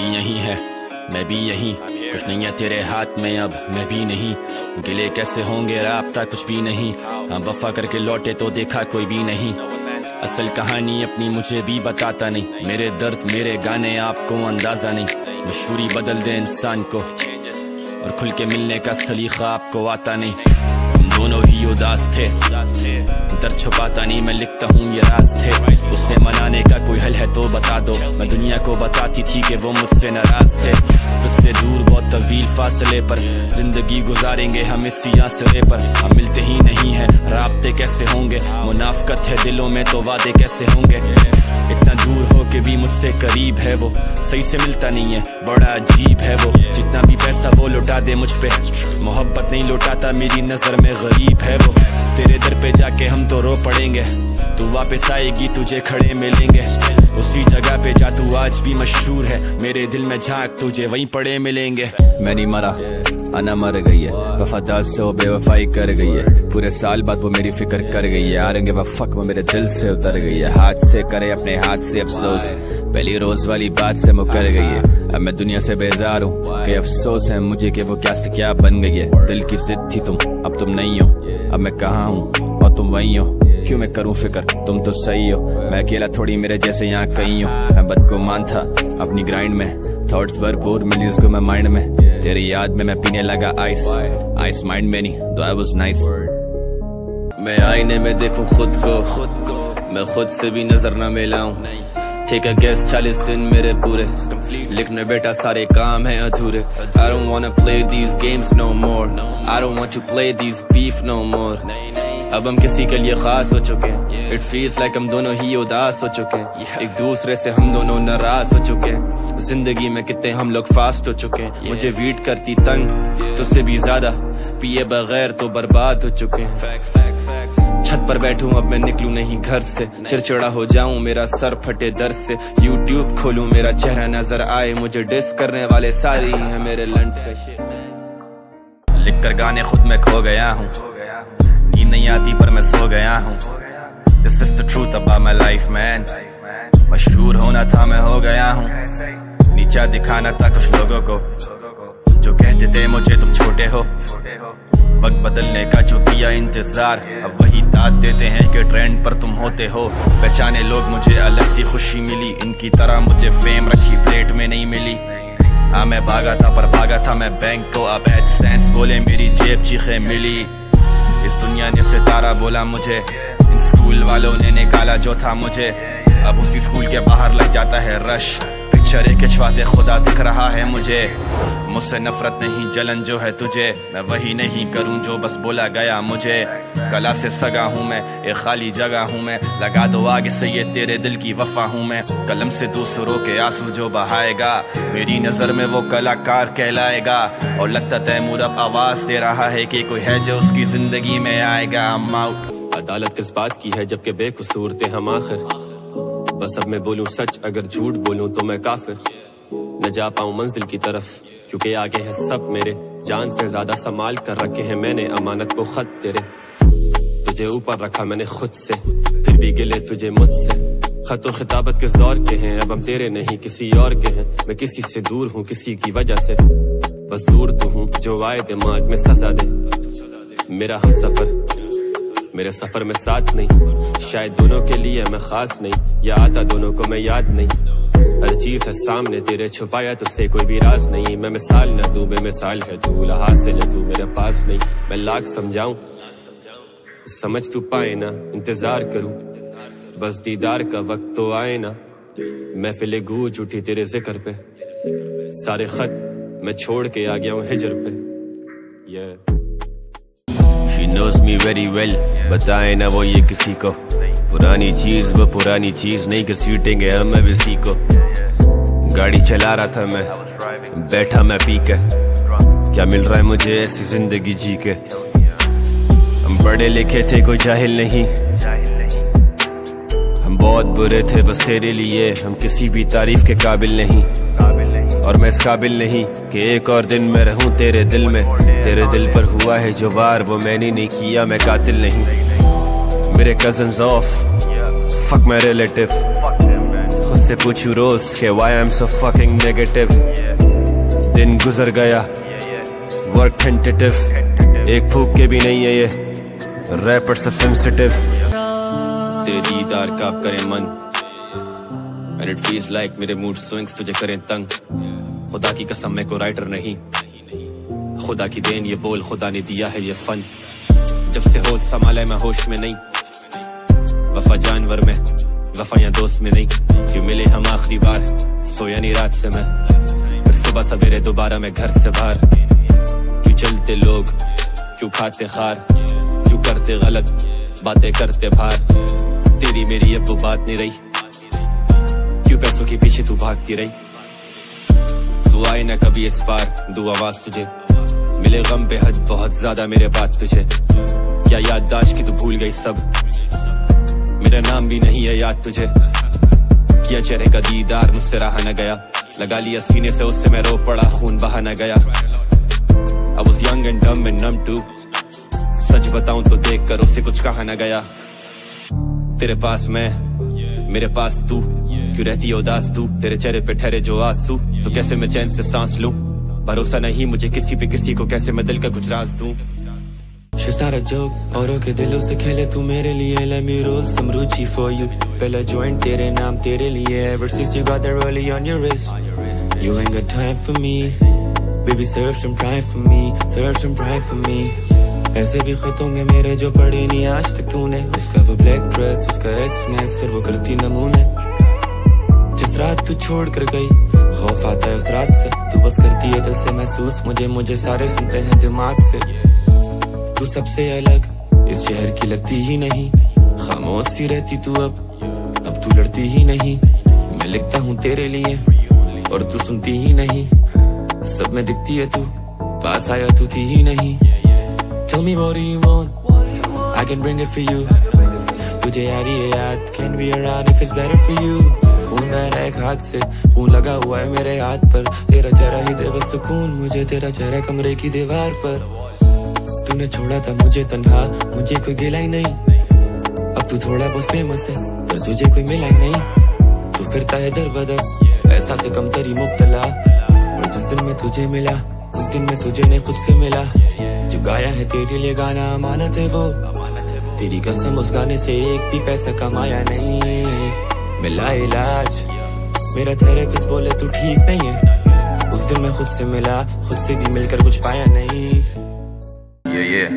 بھی یہی ہے، میں بھی یہی کچھ نہیں ہے تیرے ہاتھ میں اب، میں بھی نہیں۔ گلے کیسے ہوں گے، رابطہ کچھ بھی نہیں۔ ہاں وفا کر کے لوٹے تو دیکھا کوئی بھی نہیں۔ اصل کہانی اپنی مجھے بھی بتاتا نہیں۔ میرے درد، میرے گانے آپ کو اندازہ نہیں۔ مشہوری بدل دے انسان کو۔ اور کھل کے ملنے کا سلیقہ آپ کو آتا نہیں۔ ہم دونوں ہی اداس تھے۔ در چھپاتا نہیں میں لکھتا ہوں یہ راز تھے۔ اس سے منانے کا کوئی حل ہے تو بتا دو۔ میں دنیا کو بتاتی تھی کہ وہ مجھ سے ناراض تھے۔ تجھ سے دور بہت طویل فاصلے پر زندگی گزاریں گے ہم اسی آسرے پر۔ ہم ملتے ہی نہیں ہیں۔ رابطے کیسے ہوں گے؟ منافقت ہے دلوں میں تو وعدے کیسے ہوں گے؟ اتنا دور ہو کے بھی مجھ سے قریب ہے وہ۔ صحیح سے ملتا نہیں ہے۔ بڑا عجیب ہے وہ۔ جتنا بھی پیسہ وہ لوٹا دے مجھ پہ۔ محبت نہیں لوٹاتا، میری نظر میں غریب ہے وہ۔ تیرے در پہ جا کے ہم تو رو پڑیں گے۔ تو واپس آئے گی، تجھے کھڑے ملیں گے۔ اسی جگہ پہ جا، تو آج بھی مشہور ہے۔ میرے دل میں جھانک تجھے وہیں پڑے ملیں گے۔ میں نہیں مرا، انا مر گئی ہے۔ وفادار سے وہ بے وفائی کر گئی ہے۔ پورے سال بعد وہ میری فکر کر گئی ہے۔ آرنگے وفق وہ میرے دل سے اتر گئی ہے۔ ہاتھ سے کرے اپنے ہاتھ سے افسوس۔ پہلی روز والی بات سے مکر گئی ہے۔ اب میں دنیا سے بیزار ہوں، کہ افسوس ہے مجھے کہ وہ کیا سے کیا بن گئی ہے۔ دل کی ضد تھی تم، اب تم نہیں ہو۔ اب میں کہاں ہوں؟ ہاں تم وہیں ہو۔ کیوں میں کروں فکر؟ تم تو صحیح ہو۔ میں اکیلا تھوڑی میرے جیسے یہاں کہیں ہوں۔ میں بد کو مان تھا اپنی گرائنڈ میں۔ تھاٹس بھرپور ملی اس کو میں مائنڈ میں۔ تیری یاد میں میں پینے لگا آئس۔ آئس مائنڈ میں نہیں دو آئی واز نائس میں آئینے میں دیکھوں خود کو۔ خود کو میں خود سے بھی نظر نہ ملاؤں۔ ٹھیک ہے گیس چالیس دن میرے پورے۔ لکھنے بیٹا سارے کام ہیں ادھورے۔ I don't wanna play these games no more. I don't want to play these beef no more. اب ہم کسی کے لیے خاص ہو چکے It feels like ہم دونوں ہی اداس ہو چکے ایک دوسرے سے ہم دونوں ناراض ہو چکے زندگی میں کتنے ہم لوگ فاسٹ ہو چکے مجھے ویٹ کرتی تنگ تو سے بھی زیادہ پیے بغیر تو برباد ہو چکے چھت پر بیٹھوں اب میں نکلوں نہیں گھر سے۔ چڑچڑا ہو جاؤں میرا سر پھٹے در سے۔ یوٹیوب کھولوں میرا چہرہ نظر آئے۔ مجھے ڈس کرنے والے سارے ہی ہیں میرے لنڈ سے۔ لکھ کر گانے خود میں کھو گیا ہوں۔ نیند نہیں آتی پر میں سو گیا ہوں۔ This is the truth about my life man. مشہور ہونا تھا میں ہو گیا ہوں۔ نیچا دکھانا تھا کچھ لوگوں کو۔ جو کہتے تھے مجھے تم چھوٹے ہو۔ وقت بدلنے کا جو کیا انتظار۔ اب وہی داد دیتے ہیں کہ ٹرینڈ پر تم ہوتے ہو۔ پہچانے لوگ مجھے الگ سی خوشی ملی۔ ان کی طرح مجھے فیم رکھی، پلیٹ میں نہیں ملی۔ ہاں میں بھاگا تھا پر بھاگا تھا میں بینک کو۔ اب ایڈ سینس بولے، میری جیب چیخے ملی۔ اس دنیا نے ستارہ بولا مجھے۔ ان سکول والوں نے نکالا جو تھا مجھے۔ اب اسی سکول کے باہر لگ جاتا ہے رش۔ پکچریں کھچواتے خدا دکھ رہا ہے مجھے مجھ سے نفرت نہیں جلن جو ہے تجھے میں وہی نہیں کروں جو بس بولا گیا مجھے کلا سے سگا ہوں میں ایک خالی جگہ ہوں میں لگا دو آگے سے یہ تیرے دل کی وفا ہوں میں قلم سے دوسروں کے آنسو جو بہائے گا میری نظر میں وہ کلاکار کہلائے گا اور لگتا تیمور اب آواز دے رہا ہے کہ کوئی ہے جو اس کی زندگی میں آئے گا عدالت کس بات کی ہے جبکہ بے قصور تھے ہم آخر؟ بس اب میں بولوں سچ، اگر جھوٹ بولوں تو میں کافر۔ نہ جا پاؤں منزل کی طرف، کیونکہ آگے ہے سب میرے۔ جان سے زیادہ سنبھال کر رکھے ہیں میں نے امانت کو خط تیرے۔ تجھے اوپر رکھا میں نے خود سے، پھر بھی گلے تجھے مجھ سے۔ خط و خطابت کس دور کے ہیں، اب ہم تیرے نہیں، کسی اور کے ہیں۔ میں کسی سے دور ہوں، کسی کی وجہ سے۔ بس دور تو ہوں، جو آئے دماغ میں سزا دے۔ میرا ہم سفر۔ میرے سفر میں ساتھ نہیں۔ شاید دونوں کے لیے میں خاص نہیں۔ یا آتا دونوں کو میں یاد نہیں۔ ہر چیز ہے سامنے، تیرے چھپایا تو سے کوئی بھی راز نہیں۔ میں مثال نہ دوں، بے مثال ہے تو لحاظ سے نہ تو، میرے پاس نہیں۔ میں لاکھ سمجھاؤں۔ سمجھ تو پائے نا، انتظار کروں۔ بس دیدار کا وقت تو آئے نا۔ محفل گوج اٹھی تیرے ذکر پہ۔ سارے خط میں چھوڑ کے آ گیا ہوں ہجر پہ۔ yeah. She knows me very well بتائے نا وہ یہ کسی کو پرانی چیز وہ پرانی چیز نہیں گھسیٹیں گے ہم میں کو گاڑی چلا رہا تھا میں بیٹھا میں پی کے کیا مل رہا ہے مجھے ایسی زندگی جی کے ہم پڑھے لکھے تھے کوئی جاہل نہیں ہم بہت برے تھے بس تیرے لیے ہم کسی بھی تعریف کے قابل نہیں اور میں اس قابل نہیں کہ ایک اور دن میں رہوں تیرے دل میں۔ تیرے دل پر ہوا ہے جو بار وہ میں نے نہیں کیا، میں قاتل نہیں۔ میرے کزنز آف فک میں ریلیٹیو خود سے پوچھو روز کہ why am so fucking negative دن گزر گیا ورک ٹینٹیٹو ایک پھوک کے بھی نہیں ہے یہ۔ ریپر سب سینسٹیو تیرے دیدار کا کرے من۔ اینڈ اٹ فیلز لائک میرے موڈ سوئنگز تجھے کریں تنگ خدا کی قسم میں کو رائٹر نہیں خدا کی دین یہ بول خدا نے دیا ہے یہ فن جب سے ہوش سنبھالا میں ہوش میں نہیں وفا جانور میں وفا یا دوست میں نہیں کیوں ملے ہم آخری بار سویا نہیں رات سے میں پھر صبح سویرے دوبارہ میں گھر سے باہر کیوں چلتے لوگ کیوں کھاتے خار کیوں کرتے غلط باتیں کرتے بھار تیری میری اب وہ بات نہیں رہی پیسوں کے پیچھے تو بھاگتی رہی۔ تو آئے نہ کبھی اس پار دو آواز تجھے۔ ملے غم بے حد، بہت زیادہ میرے بات تجھے۔ کیا یادداشت کی تو بھول گئی سب۔ میرا نام بھی نہیں ہے یاد تجھے۔ کیا چہرے کا دیدار مجھ سے رہا نہ گیا۔ لگا لیا سینے سے، اس سے میں رو پڑا، خون بہا نہ گیا۔ اب اس young and dumb and numb too سچ بتاؤں تو دیکھ کر اسے کچھ کہا نہ گیا۔ تیرے پاس میں، میرے پاس تو۔ کیوں رہتی ہے اداس تو؟ تیرے چہرے پہ ٹھہرے جو آسو تو کیسے میں چین سے سانس لوں؟ بھروسہ نہیں، مجھے کسی پہ کسی کو کیسے میں دل کا کچھ راز دوں؟ She's not اوروں کے دلوں سے کھیلے تو میرے لیے Let me roll some ruchi for you. پہلا joint تیرے نام، تیرے لیے Ever since you got that rollie on your wrist. You ain't got time for me. Baby serve some pride for me. Serve some pride for me. ایسے بھی خط ہوں گے میرے جو پڑھی نہیں آج تک تو نے. اس کا وہ بلیک ڈریس اس کا ایکس میکس اور وہ کرتی نمونے. رات تو چھوڑ کر گئی۔ خوف آتا ہے اس رات سے۔ تو بس کرتی ہے دل سے محسوس۔ مجھے مجھے سارے سنتے ہیں دماغ سے۔ تو سب سے الگ۔ اس شہر کی لگتی ہی نہیں۔ خاموش سی رہتی تو اب۔ اب تو لڑتی ہی نہیں۔ میں لکھتا ہوں تیرے لیے۔ اور تو سنتی ہی نہیں۔ سب میں دکھتی ہے تو۔ پاس آیا تو تھی ہی نہیں۔ Tell me what do you want? I can bring it for you. تجھے یاری ہے یاد۔ Can be around if it's better for you? خون بہ ایک ہاتھ سے خون لگا ہوا ہے میرے ہاتھ پر۔ تیرا چہرہ ہی دے بس سکون، مجھے تیرا چہرہ کمرے کی دیوار پر۔ تو نے چھوڑا تھا مجھے تنہا، مجھے کوئی گلا ہی نہیں۔ اب تو تھوڑا بہت فیمس ہے، پر تجھے کوئی ملا ہی نہیں۔ تو پھرتا ہے در بدر، ایسا سے کم تری مبتلا۔ اور جس دن میں تجھے ملا، اس دن میں تجھے نے خود سے ملا۔ جو گایا ہے تیرے لیے گانا، امانت ہے وہ۔ تیری قسم اس گانے سے ایک بھی پیسہ کمایا نہیں۔ ملا علاج۔ میرا تھراپسٹ بولے تو ٹھیک نہیں ہے۔ اس دن میں خود سے ملا، خود سے بھی مل کر کچھ پایا نہیں۔ یہ یہ۔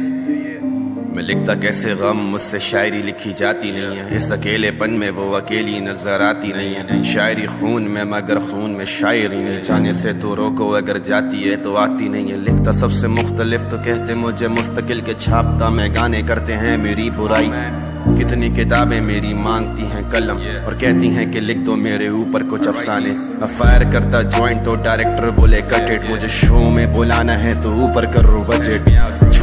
میں لکھتا کیسے غم مجھ سے شاعری لکھی جاتی نہیں ہے۔ اس اکیلے پن میں وہ اکیلی نظر آتی نہیں ہے۔ شاعری خون میں، مگر خون میں شاعری نہیں جانے سے تو روکو اگر جاتی ہے تو آتی نہیں ہے۔ لکھتا سب سے مختلف تو کہتے مجھے مستقل کے چھاپتا میں گانے کرتے ہیں میری برائی۔ کتنی کتابیں میری مانگتی ہیں قلم اور کہتی ہیں کہ لکھ دو میرے اوپر کچھ افسانے۔ میں فائر کرتا جوائنٹ تو ڈائریکٹر بولے کٹ اٹ مجھے شو میں بلانا ہے تو اوپر کرو بجٹ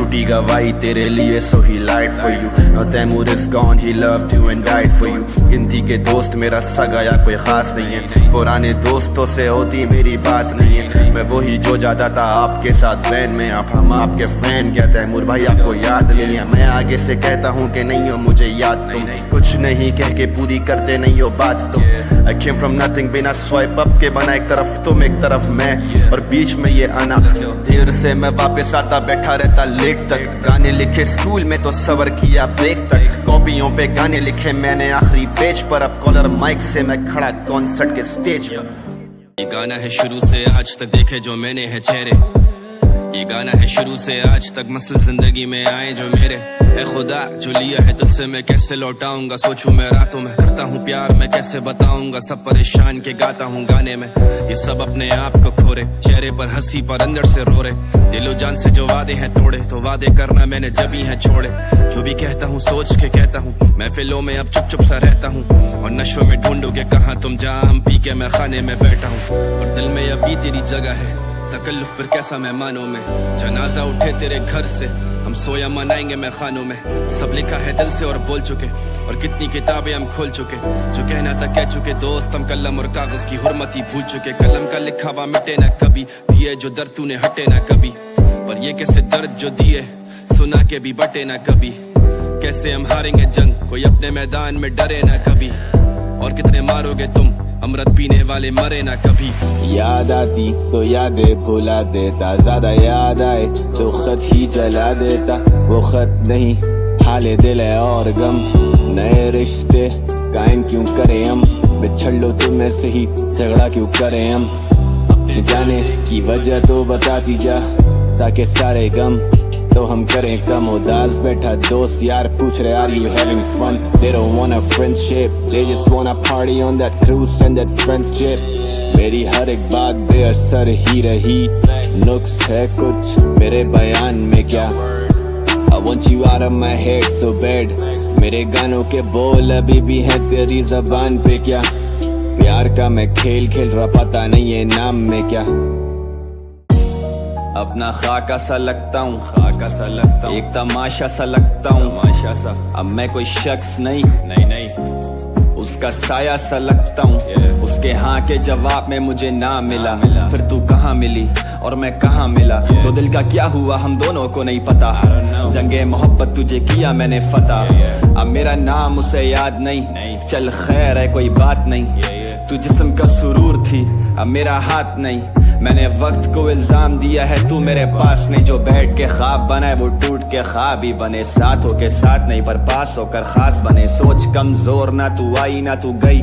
چھوٹی گواہی تیرے لیے سو ہی light for you no Taimur is gone he love to and guide for you گنتی کے دوست میرا سگا یا کوئی خاص نہیں ہے پرانے دوستوں سے ہوتی میری بات نہیں ہے میں وہی جو جاتا تھا آپ کے ساتھ وین میں اب ہم آپ کے فین کیا تیمور بھائی آپ کو یاد نہیں ہے میں آگے سے کہتا ہوں کہ نہیں ہو مجھے یاد تم کچھ نہیں کہہ کے پوری کرتے نہیں ہو بات تم I came from nothing بنا سوائپ اپ کے بنا ایک طرف تم ایک طرف میں اور بیچ میں یہ انا دیر سے میں واپس آتا بیٹھا رہتا بریک تک گانے لکھے سکول میں تو سور کیا بریک تک کاپیوں پہ گانے لکھے میں نے آخری پیج پر اب کالر مائک سے میں کھڑا کانسرٹ کے سٹیج پر یہ گانا ہے شروع سے آج تک دیکھے جو میں نے ہے چہرے یہ گانا ہے شروع سے آج تک مسل زندگی میں آئے جو میرے۔ اے خدا، جو لیا ہے تجھ سے میں کیسے لوٹاؤں گا؟ سوچوں میں، راتوں میں کرتا ہوں پیار، میں کیسے بتاؤں گا؟ سب پریشان کے گاتا ہوں گانے میں۔ یہ سب اپنے آپ کو کھورے، چہرے پر ہنسی پر اندر سے رو رہے دل و جان سے جو وعدے ہیں توڑے، تو وعدے کرنا میں نے جبھی ہیں چھوڑے۔ جو بھی کہتا ہوں، سوچ کے کہتا ہوں۔ محفلوں میں اب چپ چپ سا رہتا ہوں۔ اور نشوں میں ڈھونڈو گے کہاں تم جام پی کے میں خانے میں بیٹھا ہوں۔ اور دل میں ابھی تیری جگہ ہے۔ تکلف پر کیسا مہمانوں میں؟ جنازہ اٹھے تیرے گھر سے۔ ہم سویا منائیں گے میں خانوں میں۔ سب لکھا ہے دل سے اور بول چکے۔ اور کتنی کتابیں ہم کھول چکے۔ جو کہنا تھا کہہ چکے۔ دوست، ہم قلم اور کاغذ کی حرمتی بھول چکے۔ قلم کا لکھا ہوا مٹے نہ کبھی۔ دیے جو درد تو نے ہٹے نہ کبھی۔ پر یہ کیسے درد جو دیے۔ سنا کے بھی بٹے نہ کبھی۔ کیسے ہم ہاریں گے جنگ؟ کوئی اپنے میدان میں ڈرے نہ کبھی۔ اور کتنے مارو گے تم؟ امرت پینے والے مرے نہ کبھی۔ یاد آتی تو یادیں بھولا دیتا، زیادہ یاد آئے تو خط ہی جلا دیتا۔ وہ خط نہیں، حال دل ہے اور غم۔ نئے رشتے قائم کیوں کریں ہم؟ بچھڑ لو تمہیں سے ہی، جھگڑا کیوں کریں ہم؟ جانے کی وجہ تو بتاتی جا، تاکہ سارے غم تو ہم کریں کم اداس، بیٹھا دوست، یار، پوچھ رہے، are you having fun? They don't want a friendship. They just want a party on that cruise and that friendship. میری ہر ایک بات بے اثر ہی رہی۔ نقص ہے کچھ میرے بیان میں کیا؟ I want you out of my head so bad. میرے گانوں کے بول ابھی بھی ہیں تیری زبان پہ کیا؟ پیار کا میں کھیل کھیل رہا پتا نہیں ہے نام میں کیا؟ اپنا خاکہ سا لگتا ہوں خاکہ سا لگتا ہوں۔ ایک تماشا سا لگتا ہوں۔ تماشا سا۔ اب میں کوئی شخص نہیں۔ نہیں نہیں۔ اس کا سایہ سا لگتا ہوں۔ اس کے ہاں کے جواب میں مجھے نہ ملا, پھر تو کہاں ملی اور میں کہاں ملا؟ تو دل کا کیا ہوا ہم دونوں کو نہیں پتا۔ جنگ محبت تجھے کیا میں نے فتح۔ اب میرا نام اسے یاد نہیں. چل خیر ہے کوئی بات نہیں۔ تو جسم کا سرور تھی اب میرا ہاتھ نہیں۔ میں نے وقت کو الزام دیا ہے تو میرے پاس نہیں جو بیٹھ کے خواب بنا ہے وہ ٹوٹ کے خواب ہی بنے۔ ساتھ ہو کے ساتھ نہیں پر پاس ہو کر خاص بنے۔ سوچ کمزور نہ تو آئی نہ تو گئی۔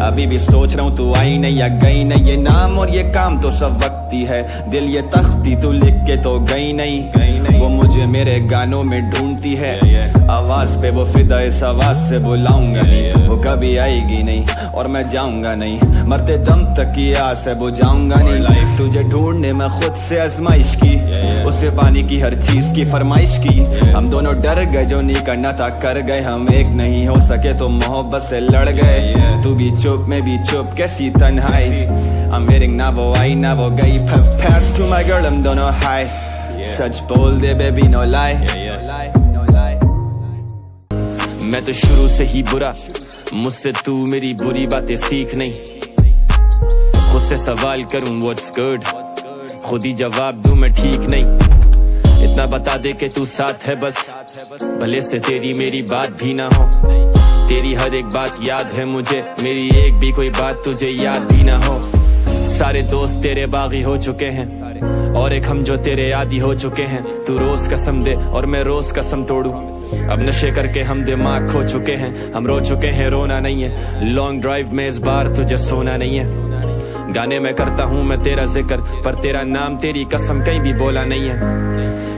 ابھی بھی سوچ رہا ہوں تو آئی نہیں یا گئی نہیں۔ یہ نام اور یہ کام تو سب وقت سختی ہے۔ دل یہ تختی تو لکھ کے تو گئی نہیں۔ وہ مجھے میرے گانوں میں ڈھونڈتی ہے۔ آواز پہ وہ فدا اس آواز سے بلاؤں گا نہیں۔ وہ کبھی آئے گی نہیں اور میں جاؤں گا نہیں۔ مرتے دم تک کی آس ہے، وہ جاؤں گا نہیں۔ تجھے ڈھونڈنے میں خود سے ازمائش کی۔ اس سے پانی کی ہر چیز کی فرمائش کی۔ ہم دونوں ڈر گئے جو نہیں کرنا تھا کر گئے۔ ہم ایک نہیں ہو سکے تو محبت سے لڑ گئے۔ تو بھی چپ میں بھی چپ کیسی تنہائی۔ I'm hearing نہ وہ آئی، نہ وہ گئی۔ Puff pass to my girl, I'm done or high. Yeah. Such bold day, baby, no lie. میں تو شروع سے ہی برا مجھ سے تو میری بری باتیں سیکھ نہیں خود سے سوال کروں واٹس گڈ خود ہی جواب دوں میں ٹھیک نہیں اتنا بتا دے کہ تو ساتھ ہے بس بھلے سے تیری میری بات بھی نہ ہو تیری ہر ایک بات یاد ہے مجھے میری ایک بھی کوئی بات تجھے یاد بھی نہ ہو سارے دوست تیرے باغی ہو چکے ہیں۔ اور ایک ہم جو تیرے عادی ہو چکے ہیں۔ تو روز قسم دے اور میں روز قسم توڑوں۔ اب نشے کر کے ہم دماغ کھو چکے ہیں۔ ہم رو چکے ہیں، رونا نہیں ہے۔ لانگ ڈرائیو میں اس بار تجھے سونا نہیں ہے۔ گانے میں کرتا ہوں میں تیرا ذکر، پر تیرا نام، تیری قسم کہیں بھی بولا نہیں ہے۔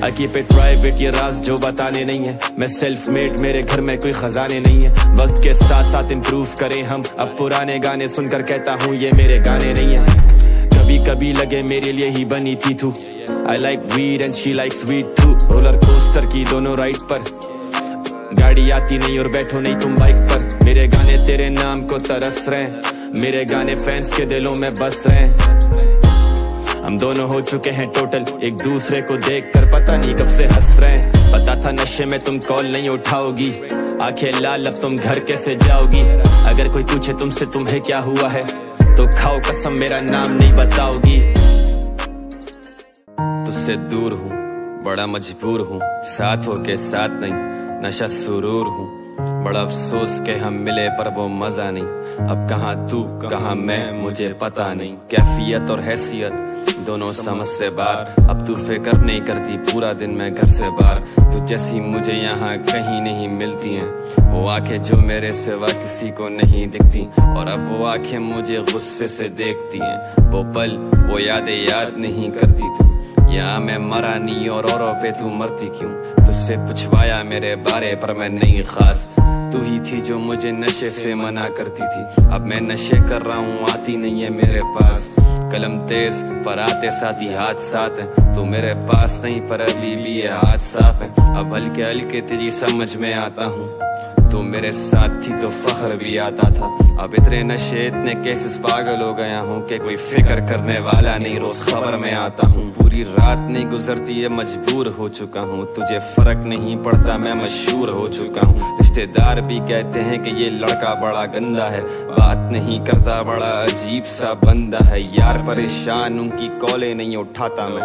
اکی پہ پرائیویٹ یہ راز جو بتانے نہیں ہے۔ میں سیلف میٹ میرے گھر میں کوئی خزانے نہیں ہے۔ وقت کے ساتھ ساتھ امپروف کریں ہم۔ اب پرانے گانے سن کر کہتا ہوں یہ میرے گانے نہیں ہے کبھی کبھی لگے میرے لیے ہی بنی تھی تو I like weed and she likes weed too. Roller coaster کی دونوں رائٹ پر. گاڑی آتی نہیں اور بیٹھو نہیں تم بائک پر. میرے گانے تیرے نام کو ترس رہے ہیں. میرے گانے فینس کے دلوں میں بس رہے ہیں. ہم دونوں ہو چکے ہیں ٹوٹل ایک دوسرے کو دیکھ کر پتہ نہیں کب سے ہس رہے ہیں. پتا تھا نشے میں تم کال نہیں اٹھاؤ گی آنکھیں لال، اب تم گھر کیسے جاؤ گی اگر کوئی پوچھے تم سے تمہیں کیا ہوا ہے؟ تو کھاؤ قسم میرا نام نہیں بتاؤ گی تجھ سے دور ہوں بڑا مجبور ہوں ساتھ ہو کے ساتھ نہیں نشہ سرور ہوں بڑا افسوس کہ ہم ملے پر وہ مزہ نہیں۔ اب کہاں تو، کہاں میں، مجھے پتا نہیں۔ کیفیت اور حیثیت دونوں سمجھ سے بار۔ اب تو فکر نہیں کرتی، پورا دن میں گھر سے بار تو جیسی مجھے یہاں کہیں نہیں ملتی ہیں۔ وہ آنکھیں جو میرے سوا کسی کو نہیں دکھتی۔ اور اب وہ آنکھیں مجھے غصے سے دیکھتی ہیں۔ وہ پل، وہ یادیں یاد نہیں کرتی تھی یہاں میں مرا نہیں اور اوروں پہ تو مرتی کیوں؟ تجھ سے پچھوایا میرے بارے پر میں نہیں خاص۔ تو ہی تھی جو مجھے نشے سے منع کرتی تھی۔ اب میں نشے کر رہا ہوں، آتی نہیں ہے میرے پاس۔ کلم تیز پر آتے ساتھی ہاتھ ساتھ ہیں۔ تو میرے پاس نہیں پر ابھی بھی یہ ہاتھ صاف ہیں۔ اب ہلکے ہلکے تیری سمجھ میں آتا ہوں۔ تو میرے ساتھ تھی تو فخر بھی آتا تھا۔ اب اتنے نشے، اتنے کیسز پاگل ہو گیا ہوں کہ کوئی فکر کرنے والا نہیں۔ روز خبر میں آتا ہوں، پوری رات نہیں گزرتی ہے مجبور ہو چکا ہوں۔ تجھے فرق نہیں پڑتا، میں مشہور ہو چکا ہوں۔ رشتے دار بھی کہتے ہیں کہ یہ لڑکا بڑا گندا ہے۔ بات نہیں کرتا، بڑا عجیب سا بندہ ہے۔ یار، پریشان ان کی کالے نہیں اٹھاتا میں۔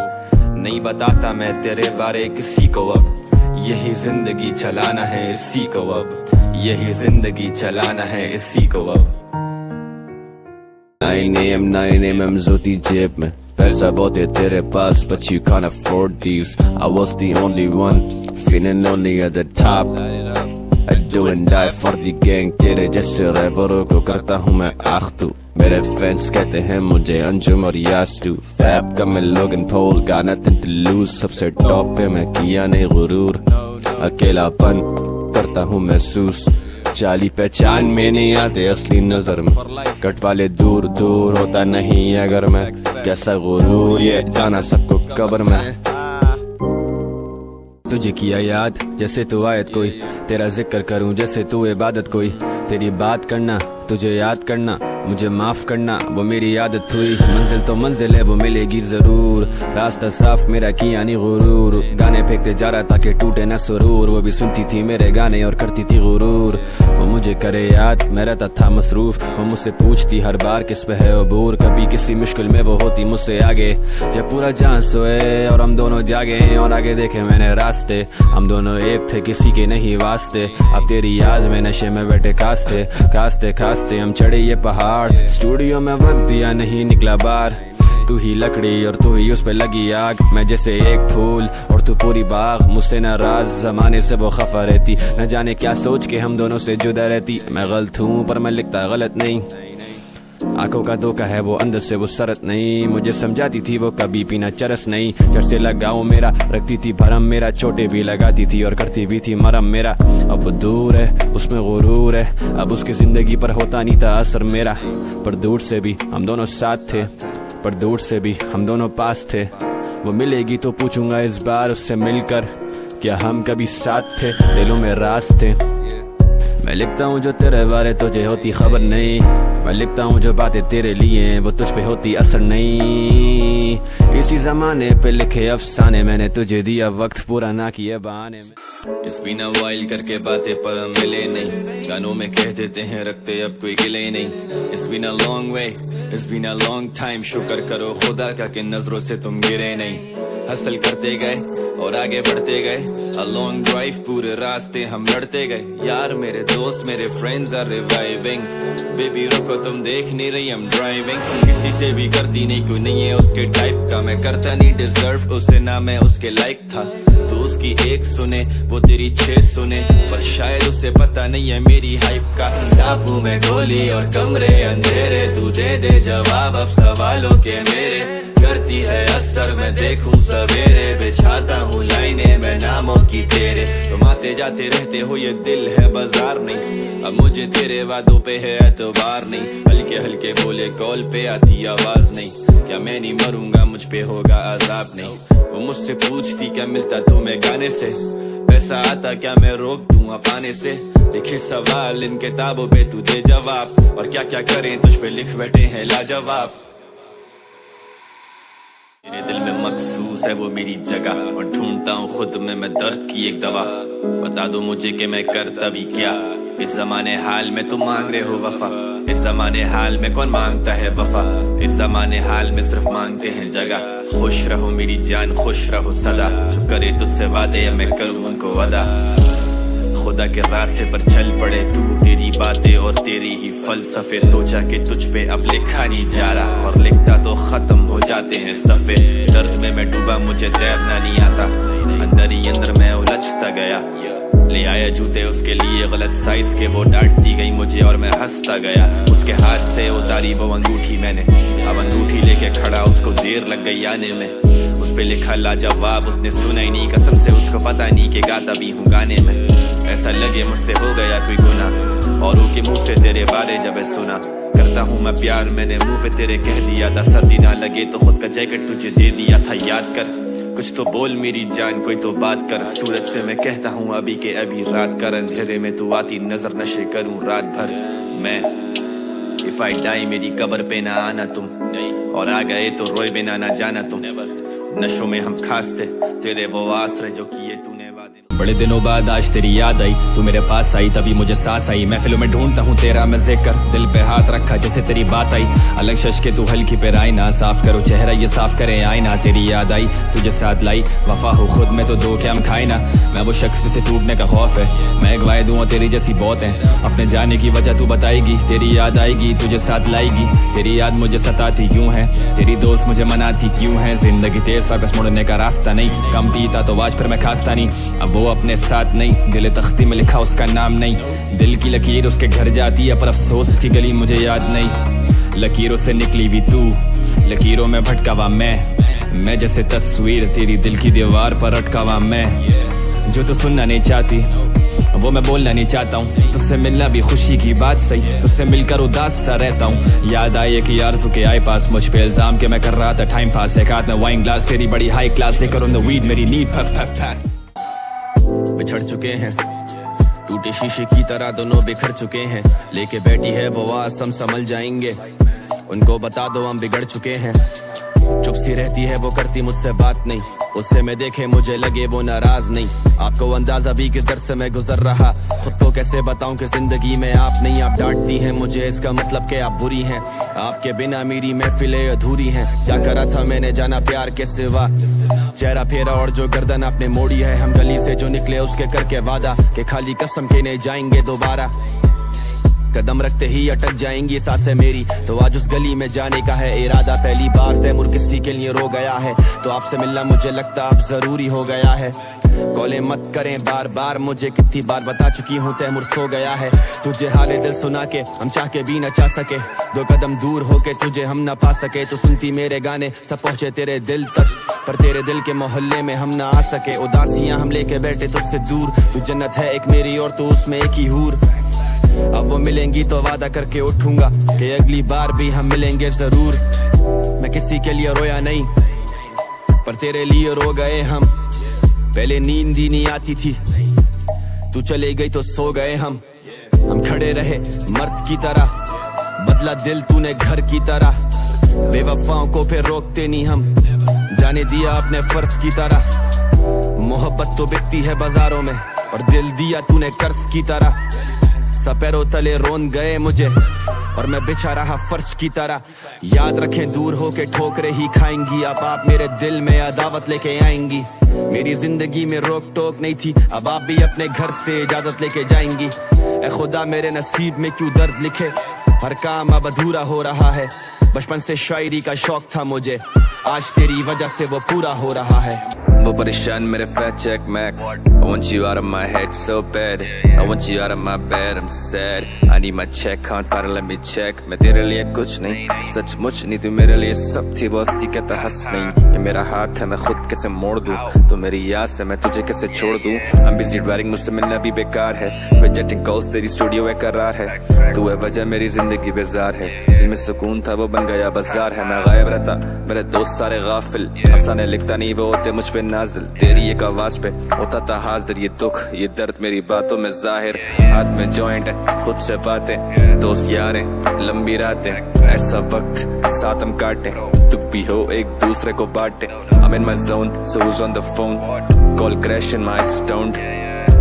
نہیں بتاتا میں تیرے بارے کسی کو اب۔ یہی زندگی چلانا ہے، اسی کو اب۔ یہی زندگی چلانا ہے اسی کو اب۔ Nine A M, nine M M زوتی جیب میں۔ پیسہ بہت ہے تیرے پاس but you can afford these I was the only one fallen only at the top I do and die for the gang تیرے جیسے ریپروں کو کرتا ہوں میں آختو۔ میرے فینس کہتے ہیں مجھے انجم اور یاسٹو فیب کا میں لوگن پول گانا تن تلوز سب سے ٹاپ پہ میں کیا نہیں غرور۔ اکیلا پن کرتا ہوں محسوس۔ چالی پہچان میں نہیں آتے اصلی نظر میں۔ کٹ والے دور دور ہوتا نہیں اگر میں۔ کیسا غرور یہ جانا سب کو قبر میں۔ تجھے کیا یاد؟ جیسے تو آیت کوئی۔ تیرا ذکر کروں جیسے تو عبادت کوئی۔ تیری بات کرنا تجھے یاد کرنا، مجھے معاف کرنا، وہ میری عادت ہوئی۔ منزل تو منزل ہے، وہ ملے گی ضرور۔ راستہ صاف میرا کیا نہیں غرور۔ گانے پھینکتے جا رہا تاکہ ٹوٹے نہ سرور۔ وہ بھی سنتی تھی میرے گانے اور کرتی تھی غرور۔ وہ مجھے کرے یاد، میں رہتا تھا مصروف۔ وہ مجھ سے پوچھتی ہر بار کس پہ ہے عبور۔ کبھی کسی مشکل میں وہ ہوتی مجھ سے آگے۔ جب پورا جان سوئے اور ہم دونوں جاگے اور آگے دیکھے میں نے راستے۔ ہم دونوں ایک تھے، کسی کے نہیں واسطے۔ اب تیری یاد میں نشے میں بیٹھے کاستے کاستے کاستے۔ ہم چڑھے یہ پہاڑ۔ اسٹوڈیو میں وقت دیا نہیں نکلا بار تو ہی لکڑی اور تو ہی اس پہ لگی آگ۔ میں جیسے ایک پھول اور تو پوری باغ۔ مجھ سے ناراض زمانے سے وہ خفا رہتی۔ نہ جانے کیا سوچ کے ہم دونوں سے جدا رہتی۔ میں غلط ہوں پر میں لکھتا غلط نہیں۔ آنکھوں کا دھوکا ہے، وہ اندر سے وہ سرت نہیں۔ مجھے سمجھاتی تھی، وہ کبھی پینا چرس نہیں۔ جب سے لگاؤں میرا، رکھتی تھی بھرم میرا چھوٹے بھی لگاتی تھی اور کرتی بھی تھی مرم میرا۔ اب وہ دور ہے، اس میں غرور ہے۔ اب اس کی زندگی پر ہوتا نہیں تھا اثر میرا۔ پر دور سے بھی ہم دونوں ساتھ تھے۔ پر دور سے بھی ہم دونوں پاس تھے۔ وہ ملے گی تو پوچھوں گا اس بار اس سے مل کر، کیا ہم کبھی ساتھ تھے؟ دلوں میں راز تھے۔ میں لکھتا ہوں جو تیرے بارے تجھے ہوتی خبر نہیں۔ میں لکھتا ہوں جو باتیں تیرے لیے وہ تجھ پہ ہوتی اثر نہیں۔ اسی زمانے پہ لکھے افسانے میں نے تجھے دیا وقت، پورا نہ کیے بہانے میں۔ اس بینا وائل کر کے باتیں پر ملے نہیں۔ گانوں میں کہہ دیتے ہیں، رکھتے اب کوئی گلے نہیں۔ اس بینا لانگ وے اس بینا لانگ ٹائم شکر کرو خدا کا کہ نظروں سے تم گرے نہیں۔ حاصل کرتے گئے اور آگے بڑھتے گئے لانگ ڈرائیو پورے راستے ہم لڑتے گئے یار میرے دوست میرے فرینڈز آر ریوائیونگ بیبی رکو تم دیکھ نہیں رہی ہم ڈرائیونگ کسی سے بھی کرتی نہیں کوئی نہیں ہے اس کے ٹائپ کا میں کرتا نہیں ڈیزرو اسے نہ میں اس کے لائک تھا تو اس کی ایک سنے وہ تیری چھ سنے پر شاید اسے پتا نہیں ہے میری ہائپ کا ٹاپو میں گولی اور کمرے اندھیرے تو دے دے جواب اب سوالوں کے میرے کرتی ہے اثر میں دیکھوں سویرے، بچھاتا ہوں لائنیں میں ناموں کی تیرے۔ تم آتے جاتے رہتے ہو یہ دل ہے بازار نہیں۔ اب مجھے تیرے وعدوں پہ ہے اعتبار نہیں۔ ہلکے ہلکے بولے کال پہ آتی آواز نہیں۔ کیا میں نہیں مروں گا، مجھ پہ ہوگا عذاب نہیں۔ وہ مجھ سے پوچھتی، کیا ملتا تمہیں گانے سے؟ پیسہ آتا، کیا میں روک دوں اپانے سے؟ لکھے سوال ان کتابوں پہ تو دے جواب۔ اور کیا کیا کریں؟ تجھ پہ لکھ بیٹھے ہیں لاجواب۔ میرے دل میں مخصوص ہے وہ میری جگہ اور ڈھونڈتا ہوں خود میں میں درد کی ایک دوا۔ بتا دو مجھے کہ میں کرتا بھی کیا۔ اس زمانے حال میں تم مانگ رہے ہو وفا۔ اس زمانے حال میں کون مانگتا ہے وفا؟ اس زمانے حال میں صرف مانگتے ہیں جگہ۔ خوش رہو میری جان، خوش رہو صدا۔ جو کرے تجھ سے وعدے یا میں کروں ان کو وعدہ۔ خدا کے راستے پر چل پڑے تو اور تیری ہی فلسفے، سوچا کہ تجھ پہ اب لکھا نہیں جا رہا اور لکھتا تو ختم ہو جاتے ہیں صفے درد میں میں ڈوبا، مجھے تیرنا نہیں آتا۔ اندر ہی اندر میں الجھتا گیا۔ لے آیا جوتے، اس کے لیے غلط سائز کے وہ ڈانٹتی گئی مجھے اور میں ہنستا گیا۔ اس کے ہاتھ سے اتاری وہ انگوٹھی میں نے۔ اب انگوٹھی لے کے کھڑا، اس کو دیر لگ گئی آنے میں۔ اس پہ لکھا لاجواب اس نے سنا ہی نہیں، قسم سے اس کو پتا نہیں کہ گاتا بھی ہوں گانے میں۔ ایسا لگے مجھ سے ہو گیا کوئی گناہ۔ اور کے منہ سے تیرے بارے جب سنا۔ کرتا ہوں میں پیار، میں نے منہ پہ تیرے کہہ دیا۔ تھا سردی نہ لگے تو خود کا جیکٹ تجھے دے دیا تھا، یاد کر۔ کچھ تو بول میری جان، کوئی تو بات کر۔ سورج سے میں کہتا ہوں ابھی کہ ابھی رات کر اندھیرے میں تو آتی نظر، نشے کروں رات بھر۔ میں، If I die میری قبر پہ نہ آنا تم۔ اور آ گئے تو روئے بنا نہ جانا تم۔ نشوں میں ہم کھاستے تیرے وہ آسرے جو کیے تو نے بڑے دنوں بعد آج تیری یاد آئی، تو میرے پاس آئی، تبھی مجھے سانس آئی۔ محفلوں میں ڈھونڈتا ہوں، تیرا میں ذکر دل پہ ہاتھ رکھا جیسے تیری بات آئی۔ الگ شش کے تو ہلکی پہ رائے نہ صاف کرو چہرہ، یہ صاف کرے آئی نہ تیری یاد آئی، تجھے ساتھ لائی۔ وفا ہو خود میں تو دو کیا ہم کھائے نا۔ میں وہ شخص سے ٹوٹنے کا خوف ہے۔ میں ایک وائد ہوں تیری جیسی بہت ہیں۔ اپنے جانے کی وجہ تو بتائے گی، تیری یاد آئے گی، تجھے ساتھ لائے گی۔ تیری یاد مجھے ستاتی کیوں ہے؟ تیری دوست مجھے مناتی کیوں ہے؟ زندگی تیز واپس مڑنے کا راستہ نہیں۔ کم پیتا تو آج پھر میں کھاستا نہیں۔ اب وہ اپنے ساتھ نہیں۔ دل تختی میں لکھا اس کا نام نہیں۔ دل کی لکیر اس کے گھر جاتی ہے، پر افسوس اس کی گلی مجھے یاد نہیں۔ لکیروں سے نکلی بھی تو، لکیروں میں بھٹکا ہوا میں۔ میں جیسے تصویر تیری دل کی دیوار پر اٹکا ہوا میں۔ جو تو سننا نہیں چاہتی، وہ میں بولنا نہیں چاہتا ہوں۔ تجھ سے ملنا بھی خوشی کی بات صحیح۔ تجھ سے مل کر اداس سا رہتا ہوں۔ یاد آئی کہ یار کے آئے پاس مجھ پہ الزام کہ میں کر رہا تھا ٹائم پاس۔ ایک ہاتھ میں وائن گلاس تیری بڑی ہائی کلاس لے کر ان ویڈ میری نیڈ پھف پھف پھس بچھڑ چکے ہیں۔ ٹوٹے شیشے کی طرح دونوں بکھر چکے ہیں۔ لے کے بیٹھی ہے وہ ہم سمل جائیں گے۔ ان کو بتا دو ہم بگڑ چکے ہیں۔ چپ سی رہتی ہے، وہ کرتی مجھ سے بات نہیں۔ اس سے میں دیکھے مجھے لگے وہ ناراض نہیں۔ آپ کو اندازہ بھی کہ در سے میں گزر رہا۔ خود کو کیسے بتاؤں کہ زندگی میں آپ نہیں، آپ ڈانٹتی ہیں مجھے۔ اس کا مطلب کہ آپ بری ہیں۔ آپ کے بنا میری محفلیں ادھوری ہیں۔ کیا کرا تھا میں نے جانا پیار کے سوا؟ چہرہ پھیرا اور جو گردن آپ نے موڑی ہے، ہم گلی سے جو نکلے اس کے کر کے وعدہ کہ خالی قسم کے نہیں جائیں گے دوبارہ۔ قدم رکھتے ہی اٹک جائیں گی ساسے میری۔ تو آج اس گلی میں جانے کا ہے ارادہ۔ پہلی بار تیمور کسی کے لیے رو گیا ہے۔ تو آپ سے ملنا مجھے لگتا اب ضروری ہو گیا ہے۔ کالے مت کریں بار بار، مجھے کتنی بار بتا چکی ہوں تیمور سو گیا ہے۔ تجھے حال دل سنا کے ہم چاہ کے بھی نہ چاہ سکے۔ دو قدم دور ہو کے تجھے ہم نہ پا سکے۔ تو سنتی میرے گانے سب پہنچے تیرے دل تک۔ پر تیرے دل کے محلے میں ہم نہ آ سکے۔ اداسیاں ہم لے کے بیٹھے تجھ سے دور۔ تو جنت ہے ایک میری اور تو اس میں ایک ہی ہور اب وہ ملیں گی تو وعدہ کر کے اٹھوں گا کہ اگلی بار بھی ہم ملیں گے ضرور۔ میں کسی کے لیے رویا نہیں، پر تیرے لیے رو گئے ہم۔ پہلے نیند ہی نہیں آتی تھی۔ تو چلے گئی تو سو گئے ہم۔ ہم کھڑے رہے مرد کی طرح۔ بدلا دل تو نے گھر کی طرح۔ بے وفاؤں کو پھر روکتے نہیں ہم۔ جانے دیا اپنے فرض کی طرح۔ محبت تو بکتی ہے بازاروں میں، اور دل دیا تو نے قرض کی طرح۔ سپیرو تلے رون گئے مجھے اور میں بچھا رہا فرش کی طرح۔ یاد رکھیں دور ہو کے ٹھوکرے ہی کھائیں گی۔ اب آپ میرے دل میں عداوت لے کے آئیں گی۔ میری زندگی میں روک ٹوک نہیں تھی۔ اب آپ بھی اپنے گھر سے اجازت لے کے جائیں گی۔ اے خدا، میرے نصیب میں کیوں درد لکھے؟ ہر کام اب ادھورا ہو رہا ہے۔ بچپن سے شاعری کا شوق تھا مجھے۔ آج تیری وجہ سے وہ پورا ہو رہا ہے۔ وہ پریشان میرے fat check max I want you out of my head so bad. I want you out of my bed I'm sad. I need my check can't find let me check. میں تیرے لیے کچھ نہیں سچ مچ نہیں تو میرے لیے سب تھی وہ بستی کہتا ہس نہیں یہ میرا ہاتھ ہے میں خود کیسے موڑ دوں تو میری یاد سے میں تجھے کیسے چھوڑ دوں I'm busy writing مجھ سے ملنا بھی بیکار ہے Rejecting calls تیری اسٹوڈیو ایک قرار ہے تو ہے وجہ میری زندگی بیزار ہے دل میں سکون تھا وہ بن گیا بازار ہے میں غائب رہتا میرے دوست سارے غافل افسانے لکھتا نہیں وہ ہوتے مجھ پہ نازل، تیری ایک آواز پہ ہوتا تھا حاضر، یہ دکھ، یہ درد میری باتوں میں ظاہر ہاتھ میں جوائنٹ ہے، خود سے باتیں، دوست یاریں، لمبی راتیں۔ ایسا وقت ساتم کاٹیں تک بھی ہو ایک دوسرے کو بانٹیں۔ I'm in my zone so who's on the phone? Call crash in my stoned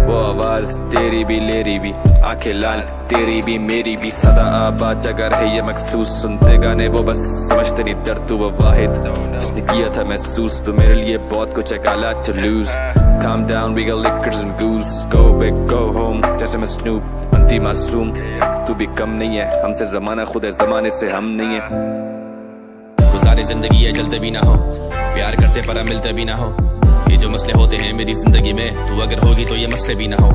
وہ آواز تیری بھی لیری بھی، آنکھیں لال، تیری بھی میری بھی، صدا آباد جگہ رہے یہ مخصوص، سنتے گانے وہ بس، سمجھتے نہیں درد تو وہ واحد۔ جس نے کیا تھا محسوس، تو میرے لیے بہت کچھ ایک آلات to lose calm down we got liquors and goose. Go big go home جیسے میں سنوپ انتی معصوم۔ تو بھی کم نہیں ہے، ہم سے زمانہ خود ہے، زمانے سے ہم نہیں ہے گزارے زندگی ہے، جلتے بھی نہ ہو۔ پیار کرتے پر ملتے بھی نہ ہو۔ یہ جو مسئلے ہوتے ہیں میری زندگی میں، تو اگر ہوگی تو یہ مسئلے بھی نہ ہو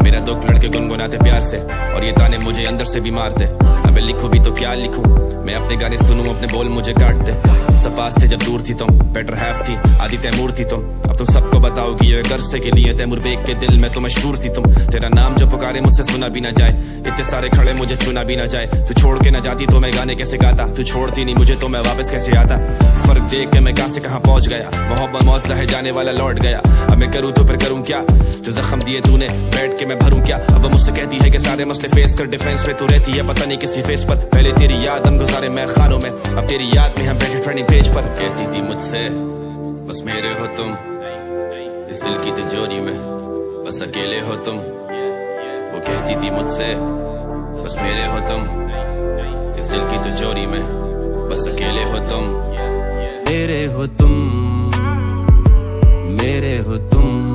میرا دو لڑکے گنگناتے پیار سے، اور یہ تانے مجھے اندر سے بھی مارتے۔ اب لکھوں بھی تو کیا لکھوں؟ میں اپنے گانے سنوں، اپنے بول مجھے کاٹتے۔ سپاس تھے جب دور تھی تم بیٹر ہیف تھی آدھی تیمور تھی تم۔ اب تم سب کو بتاؤ گی یہ گرسے کے لیے تیمور بیگ کے دل میں تو مشہور تھی تم۔ تیرا نام جو پکارے مجھ سے سنا بھی نہ جائے۔ اتنے سارے کھڑے مجھے چنا بھی نہ جائے۔ تو چھوڑ کے نہ جاتی تو میں گانے کیسے گاتا؟ تو چھوڑتی نہیں مجھے تو میں واپس کیسے آتا؟ فرق دیکھ کے میں کہاں سے کہاں پہنچ گیا؟ محبت موت ہے جانے والا لوٹ گیا۔ اب میں کروں تو پھر کروں کیا؟ جو زخم دیے تو نے، بیٹھ کے میں بھروں کیا؟ اب وہ مجھ سے کہتی ہے کہ سارے مسئلے فیس کر ڈیفینس میں تو رہتی ہے، پتہ نہیں کسی فیس پر۔ پہلے تیری یاد ہم گزارے میں خانوں میں، اب تیری یاد میں ہم بیٹھے ٹریننگ پیج پر۔ کہتی تھی مجھ سے، بس میرے ہو تم، اس دل کی تجوری میں، بس اکیلے ہو تم وہ کہتی تھی مجھ سے، بس میرے ہو تم، اس دل کی تجوری میں، بس اکیلے ہو تم میرے ہو تم میرے ہو تم۔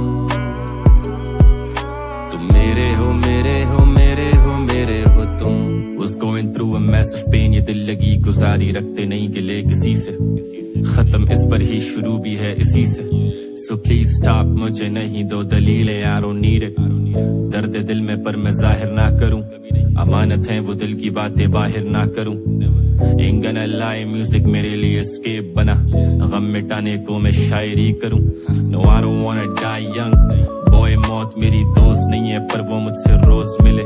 تم میرے ہو میرے ہو میرے ہو میرے ہو تم۔ Was going through a massive pain یہ دل لگی گزاری رکھتے نہیں گلے کسی سے۔ ختم اس پر ہی شروع بھی ہے اسی سے۔ سو پلیز stop مجھے نہیں دو دلیلیں I don't need it درد دل میں پر میں ظاہر نہ کروں۔ امانت ہیں وہ دل کی باتیں باہر نہ کروں۔ انگن لائے میوزک میرے لیے اسکیپ بنا۔ غم مٹانے کو میں شاعری کروں۔ نو I don't wanna die young. بوئے موت میری دوست نہیں ہے، پر وہ مجھ سے روز ملے۔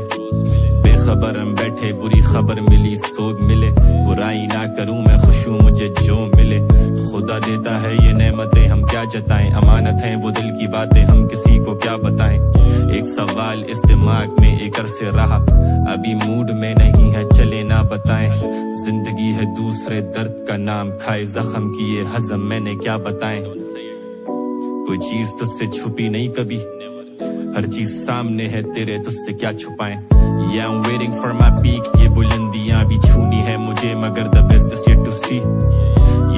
بے خبر ہم بیٹھے، بری خبر ملی، سوگ ملے۔ برائی نہ کروں میں خوش ہوں مجھے جو ملے۔ خدا دیتا کیا جتائیں؟ امانت ہیں وہ دل کی باتیں، ہم کسی کو کیا بتائیں؟ ایک سوال اس دماغ میں ایک عرصے رہا۔ ابھی موڈ میں نہیں ہے، چلے نہ بتائیں۔ زندگی ہے دوسرے درد کا نام، کھائے زخم کیے ہضم میں نے کیا بتائیں؟ کوئی چیز تجھ سے چھپی نہیں کبھی۔ ہر چیز سامنے ہے، تیرے تجھ سے کیا چھپائیں؟ Yeah I'm waiting for my peak یہ بلندیاں بھی چھونی ہے مجھے، مگر the best is yet to see.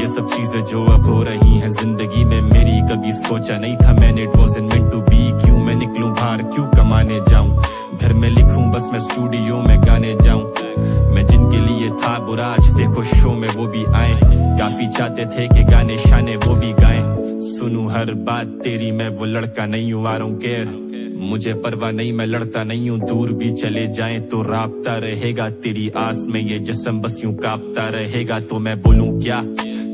یہ سب چیزیں جو اب ہو رہی ہیں زندگی میں میری کبھی سوچا نہیں تھا میں نے it wasn't کیوں میں نکلوں باہر؟ کیوں کمانے جاؤں؟ گھر میں لکھوں، بس میں اسٹوڈیو میں گانے جاؤں۔ میں جن کے لیے تھا برا، آج دیکھو شو میں وہ بھی آئیں۔ کافی چاہتے تھے کہ گانے شانے وہ بھی گائیں۔ سنوں ہر بات تیری، میں وہ لڑکا نہیں ہوں آروں کیر مجھے پرواہ نہیں، میں لڑتا نہیں ہوں، دور بھی چلے جائیں تو رابطہ رہے گا تیری آس میں، یہ جسم بس یوں کاپتا رہے گا تو میں بولوں کیا؟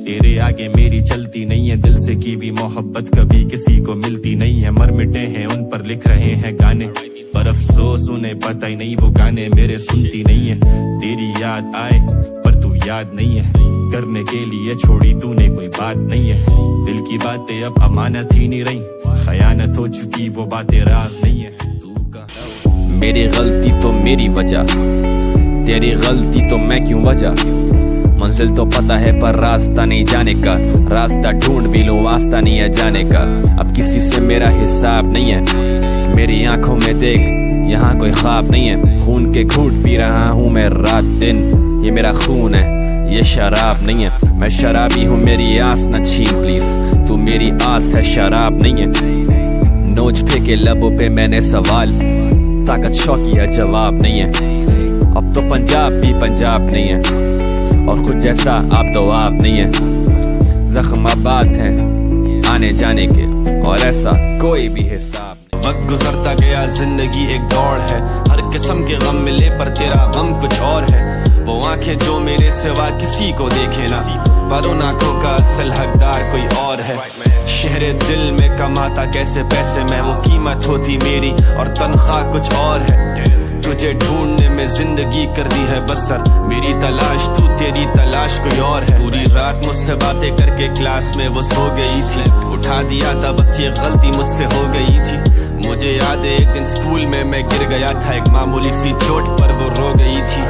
تیرے آگے میری چلتی نہیں ہے، دل سے کی بھی محبت کبھی کسی کو ملتی نہیں ہے۔ مر مٹے ہیں، ان پر لکھ رہے ہیں گانے۔ پر افسوس، انہیں پتہ ہی نہیں، وہ گانے میرے سنتی نہیں ہے تیری یاد آئے یاد نہیں ہے۔ کرنے کے لیے چھوڑی تو نے کوئی بات نہیں ہے۔ دل کی باتیں اب امانت ہی نہیں رہی خیانت ہو چکی، وہ باتیں راز نہیں ہے میری غلطی تو میری وجہ۔ تیری غلطی تو میں کیوں وجہ؟ منزل تو پتا ہے، پر راستہ نہیں جانے کا۔ راستہ ڈھونڈ بھی لو، واسطہ نہیں ہے جانے کا۔ اب کسی سے میرا حساب نہیں ہے۔ میری آنکھوں میں دیکھ، یہاں کوئی خواب نہیں ہے۔ خون کے گھوٹ پی رہا ہوں میں رات دن۔ یہ میرا خون ہے۔ یہ شراب نہیں ہے۔ میں شرابی ہوں، میری آس نہ چھین پلیز تو میری آس ہے شراب نہیں ہے۔ نوچ پھینکے لبوں پہ میں نے سوال۔ طاقت شوقی ہے، جواب نہیں ہے۔ اب تو پنجاب بھی پنجاب نہیں ہے۔ اور خود جیسا آپ تو آپ نہیں ہے۔ زخم آباد ہیں آنے جانے کے۔ اور ایسا کوئی بھی حساب نہیں۔ وقت گزرتا گیا، زندگی ایک دوڑ ہے۔ ہر قسم کے غم ملے پر تیرا غم کچھ اور ہے۔ وہ آنکھیں جو میرے سوا کسی کو دیکھے نا۔ پر آنکھوں کا اصل حقدار کوئی اور ہے۔ شہر دل میں کماتا کیسے پیسے میں؟ وہ قیمت ہوتی میری اور تنخواہ کچھ اور ہے۔ تجھے ڈھونڈنے میں زندگی کر دی ہے بسر۔ میری تلاش تو تیری تلاش کوئی اور ہے۔ پوری رات مجھ سے باتیں کر کے کلاس میں وہ سو گئی تھی۔ اٹھا دیا تھا بس یہ غلطی مجھ سے ہو گئی تھی۔ مجھے یاد ہے ایک دن سکول میں میں گر گیا تھا۔ ایک معمولی سی چوٹ پر وہ رو گئی تھی۔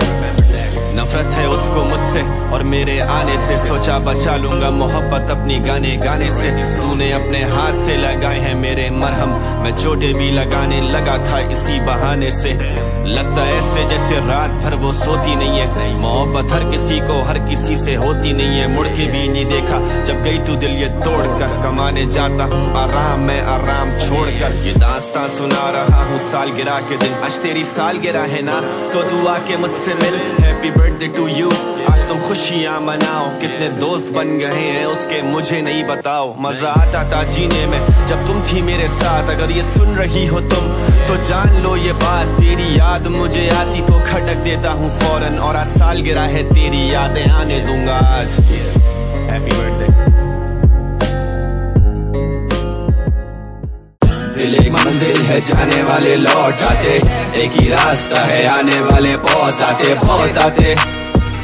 نفرت ہے اس کو مجھ سے اور میرے آنے سے سوچا بچا لوں گا محبت اپنی گانے گانے سے تو نے اپنے ہاتھ سے لگائے ہیں میرے مرہم میں چوٹے بھی لگانے لگا تھا اسی بہانے سے لگتا ایسے جیسے رات بھر وہ سوتی نہیں ہے محبت ہر کسی کو ہر کسی سے ہوتی نہیں ہے مڑ کے بھی نہیں دیکھا جب گئی تو دل یہ توڑ کر کمانے جاتا ہوں آرام میں آرام چھوڑ کر یہ داستان سنا رہا ہوں سال گرا کے دن آج تیری سال گرا ہے نا تو تو آ کے مجھ سے مل. Happy birthday to you آج تم خوشیاں مناؤ کتنے دوست بن گئے ہیں، اس کے مجھے نہیں بتاؤ. مزہ آتا تھا جینے میں، جب تم تھی میرے ساتھ. اگر یہ سن رہی ہو تم، تو جان لو یہ بات. تیری یاد مجھے آتی تو کھٹک دیتا ہوں فوراً. اور آج سال گرا ہے، تیری یادیں آنے دوں گا آج. ہیپی برتھ ڈے منزل ہے جانے والے لوٹ آتے، ایک ہی راستہ ہے، آنے والے بہت آتے بہت آتے۔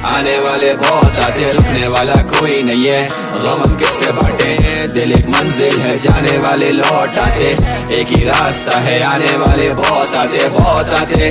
آنے والے بہت آتے رکنے والا کوئی نہیں ہے۔ غم ہم کس سے بانٹے ہیں؟ دل ایک منزل ہے، جانے والے لوٹ آتے۔ ایک ہی راستہ ہے، آنے والے بہت آتے بہت آتے۔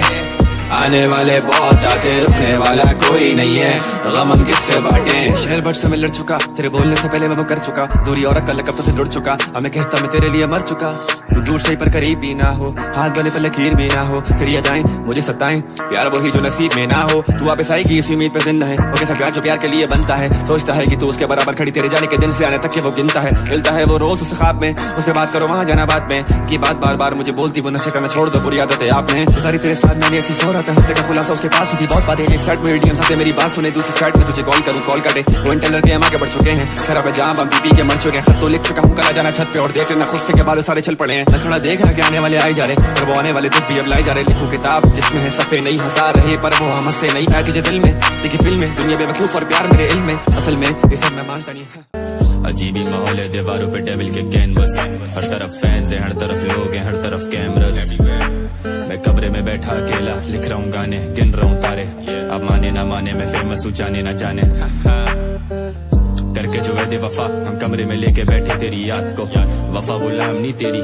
آنے والے بہت آتے رکھنے والا کوئی نہیں ہے۔ غم ہم کس سے بانٹیں؟ شہر بٹ سے میں لڑ چکا، تیرے بولنے سے پہلے میں وہ کر چکا۔ دوری اور عقل لقب سے جڑ چکا۔ اب میں کہتا میں تیرے لیے مر چکا۔ تو دور سے پر قریب بھی نہ ہو ہاتھ بنے پر لکیر بھی نہ ہو۔ تیری ادائیں مجھے ستائیں، پیار وہی جو نصیب میں نہ ہو۔ تو واپس آئے گی، اسی امید پہ زندہ ہے۔ وہ کیسا پیار جو پیار کے لیے بنتا ہے۔ سوچتا ہے کہ تو اس کے برابر کھڑی تیرے جانے کے دن سے آنے تک کہ وہ گنتا ہے۔ ملتا ہے وہ روز اس خواب میں۔ اسے بات کرو وہاں جانا بات میں۔ کی بات بار بار مجھے بولتی، وہ نشے کا میں چھوڑ دو بری عادت ہے آپ نے ساری تیرے ساتھ میں نے ایسی سو رہا تھا ہفتے کا خلاصہ اس کے پاس ہوتی بہت باتیں ایک سائڈ میں ڈی ایم سے میری بات سنے دوسری سائڈ میں تجھے کال کروں کال کرے۔ وہ انٹرنل کے ہم آگے بڑھ چکے ہیں۔ خراب ہے جام، ہم پی پی کے مر چکے ہیں۔ خط تو لکھ چکا ہوں، کلا جانا چھت پہ، اور دیکھ لینا خود سے کے بعد سارے چل پڑے ہیں۔ میں کھڑا دیکھ رہا کہ آنے والے آئے جا رہے اور وہ آنے والے دکھ بھی اب لائے جا رہے لکھوں کتاب جس میں ہے صفحے نہیں ہزار رہے، پر وہ ہم سے نہیں۔ آئے تجھے دل میں، دیکھی فلم میں، دنیا بے وقوف اور پیار میرے علم میں۔ اصل میں یہ سب میں مانتا نہیں عجیب ہی ماحول ہے دیواروں پہ ڈیول کے کینوس۔ ہر طرف فینز ہیں، ہر طرف لوگ ہیں، ہر طرف کیمرز میں کمرے میں بیٹھا اکیلا، لکھ رہا ہوں گانے، گن رہا ہوں تارے۔ اب مانے نہ مانے، میں فیمس ہوں، جانے نہ جانے۔ کر کے جو وفا، ہم کمرے میں لے کے بیٹھے تیری یاد کو۔ وفا غلام نہیں تیری۔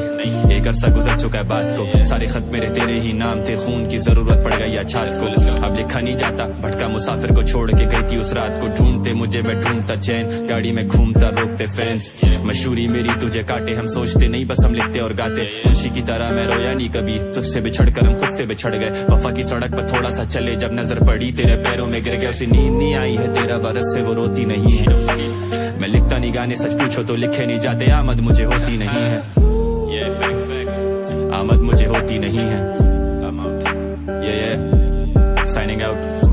ایک عرصہ گزر چکا ہے بات کو۔ سارے خط میرے تیرے ہی نام تھے۔ خون کی ضرورت پڑ گئی چھات کو۔ اب لکھا نہیں جاتا۔ بھٹکا مسافر کو چھوڑ کے گئی تھی اس رات کو۔ ڈھونڈتے مجھے میں ڈھونڈتا چین۔ گاڑی میں گھومتا روکتے فینس۔ مشہوری میری تجھے کاٹے۔ ہم سوچتے نہیں بس ہم لکھتے اور گاتے۔ خوشی کی طرح میں رویا نہیں کبھی۔ تجھ سے بچھڑ کر ہم خود سے بچھڑ گئے۔ وفا کی سڑک پر تھوڑا سا چلے۔ جب نظر پڑی تیرے پیروں میں گر گئے اسے نیند نہیں آئی ہے۔ تیرا برس سے وہ روتی نہیں۔ ہے لکھتا نہیں گانے سچ پوچھو تو لکھے نہیں جاتے۔ آمد مجھے ہوتی نہیں ہے۔ آمد مجھے ہوتی نہیں ہے۔ Signing out